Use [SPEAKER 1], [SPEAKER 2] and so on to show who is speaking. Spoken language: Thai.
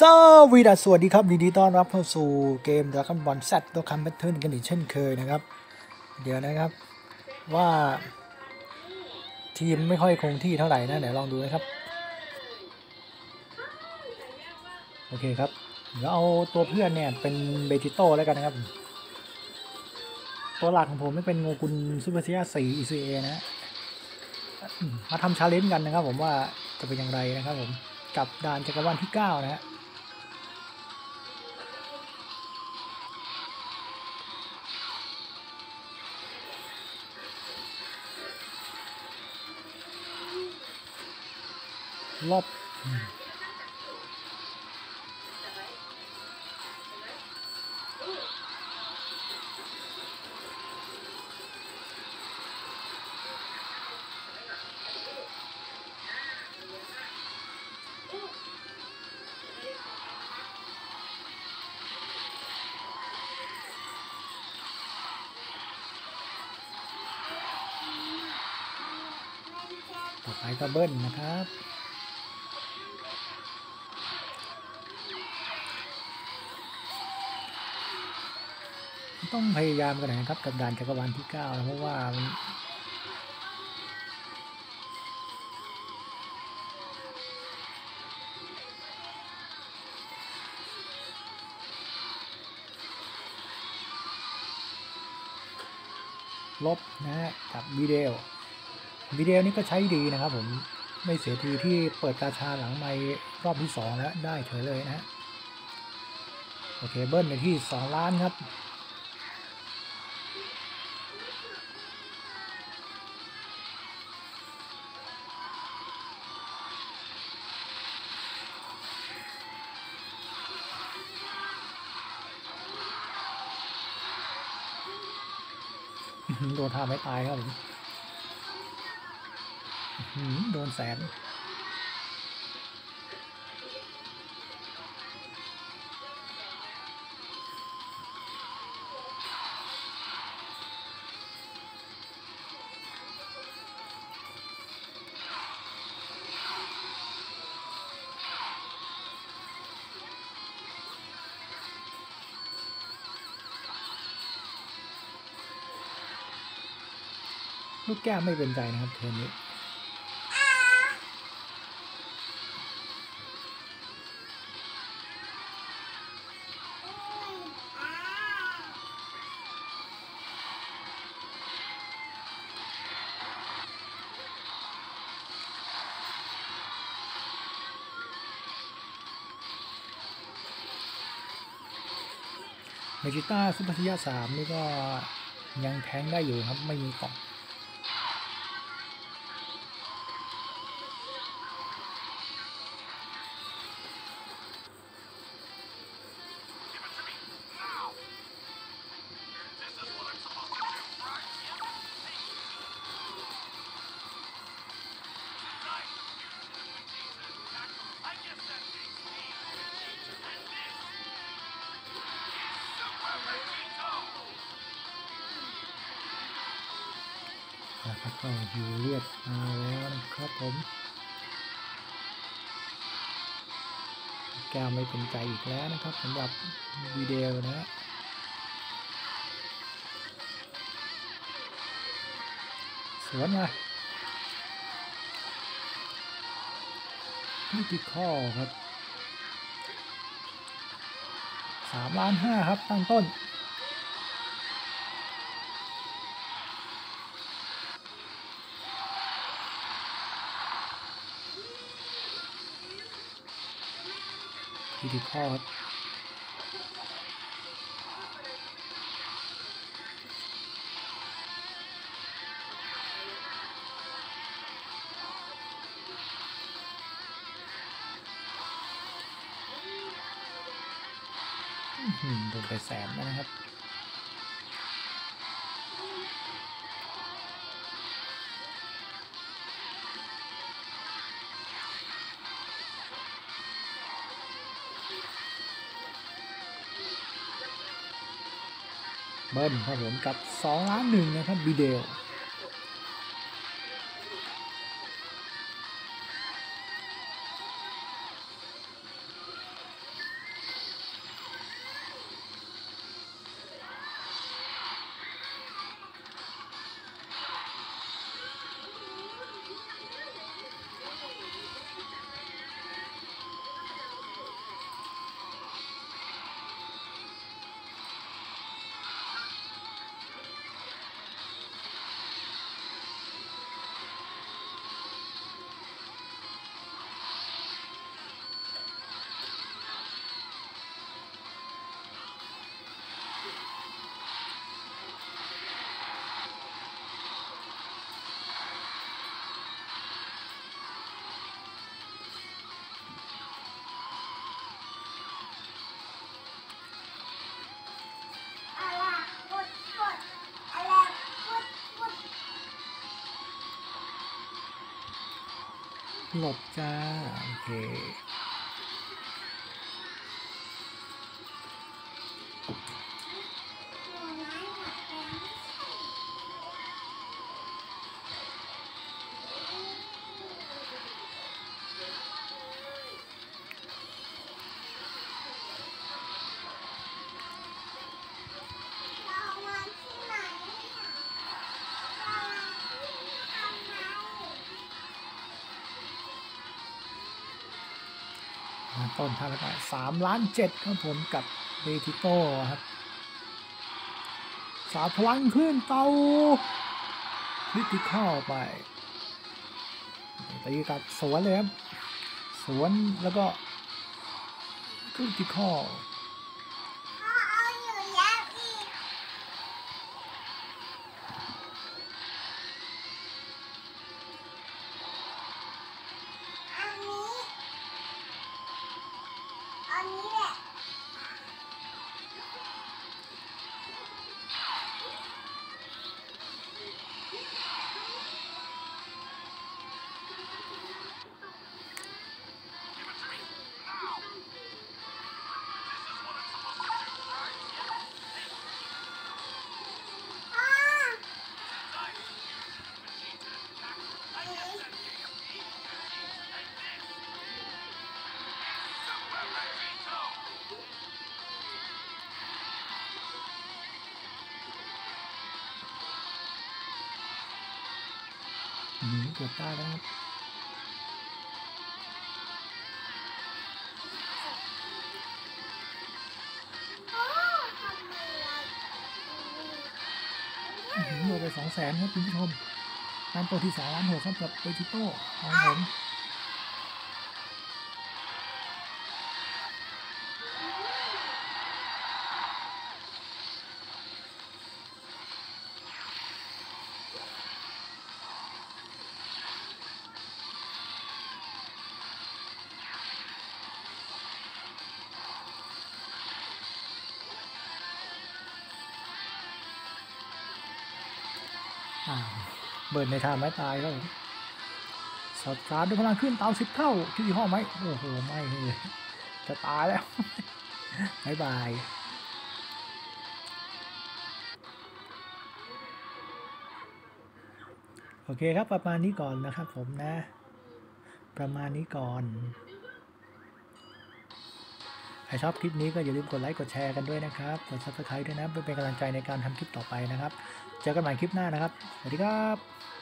[SPEAKER 1] สวีดัสสวัสดีครับยินดีต้อนรับเข้าสู่เกม Dragon Ball Z ตัวคัมแพทเทิร์นกันอีกเช่นเคยนะครับ เดี๋ยวนะครับว่า ทีมไม่ค่อยคงที่เท่าไหร่นะเดี๋ยวลองดูนะครับ โอเคครับเดี๋ยวเอาตัวเพื่อนเนี่ยเป็นเบจิโต้แล้วกันนะครับ ตัวหลักของผมไม่เป็นโงกุลซูเปอร์เซียสีอีซีเอนะมมาทำชาเลนจ์กันนะครับ ผมว่าจะเป็นอย่างไรนะครับผมกับด่านจักรวาลที่ 9 นะฮะ รอบต่อไปก็เบิ้ลนะครับ ต้องพยายามกันหนะครับกับด่านจักรวาลที่9นะเพราะว่าลบนะฮะกับวิดีโอวิดีโอนี้ก็ใช้ดีนะครับผมไม่เสียทีที่เปิดกาชาหลังไม่รอบที่ 2 แล้วได้เฉยเลยนะฮะโอเคเบิ้ลในที่ 2 ล้านครับ โดนท่าไม่ตายครับผมอื้อหือโดนแสน ลูกแก้วไม่เป็นใจนะครับเทนนี้เมจิต้าซุปเปอร์ซิยาสามนี่ก็ยังแทงได้อยู่ครับ ไม่มีกล่อง นะครับก็อยู่เลือดมาแล้วนะครับผม แก้วไม่เป็นใจอีกแล้วนะครับสำหรับวีดีโอนะสวนมาพิธีข้อครับสามล้านห้าครับตั้งต้น วิธีข้อครับอื้อหือโดนไปแสนแล้วนะครับ เบิ้ลครับผมกับ2ล้านหนึ่งนะครับบีเดล หลบจ้า โอเค ต้นท่างไปสามล้านเจ็ดครับผมกับเบทิโต้ครับสาพลังขึ้นเตาคลิติเข้าไปตีกับสวนเลยครับ สวนแล้วก็คริติเข้า
[SPEAKER 2] อันนี้
[SPEAKER 1] เกือบได้แล้วครับ
[SPEAKER 2] พ่อทำไมเรา
[SPEAKER 1] อื้อหือโดนไปสองแสนครับคุณผู้ชมตามตัวที่สามล้านหกครับกับเบทิโต้ของผม เบิร์นในทางไม้ตายแล้วสอดการด้วยพลังขึ้นเตาสิบเท่าที่ห้อไหมโอ้โหไม่เลยจะตายแล้วบายบายโอเคครับประมาณนี้ก่อนนะครับผมนะ ประมาณนี้ก่อน ใครชอบคลิปนี้ก็อย่าลืมกดไลค์กดแชร์กันด้วยนะครับ กดซับสไครต์ด้วยนะเพื่อเป็นกำลังใจในการทำคลิปต่อไปนะครับ เจอกันใหม่คลิปหน้านะครับ สวัสดีครับ